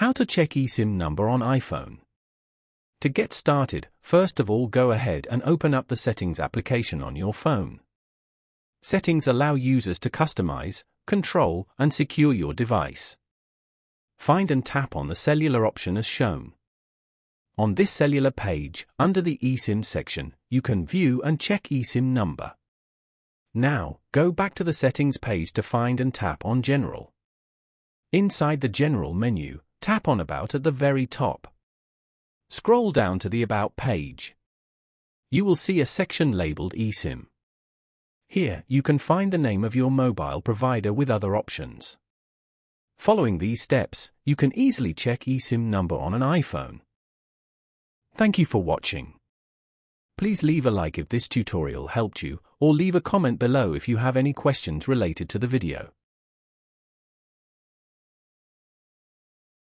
How to check eSIM number on iPhone. To get started, first of all go ahead and open up the Settings application on your phone. Settings allow users to customize, control, and secure your device. Find and tap on the cellular option as shown. On this cellular page, under the eSIM section, you can view and check eSIM number. Now, go back to the settings page to find and tap on General. Inside the General menu, tap on About at the very top. Scroll down to the About page. You will see a section labeled eSIM. Here, you can find the name of your mobile provider with other options. Following these steps, you can easily check eSIM number on an iPhone. Thank you for watching. Please leave a like if this tutorial helped you, or leave a comment below if you have any questions related to the video.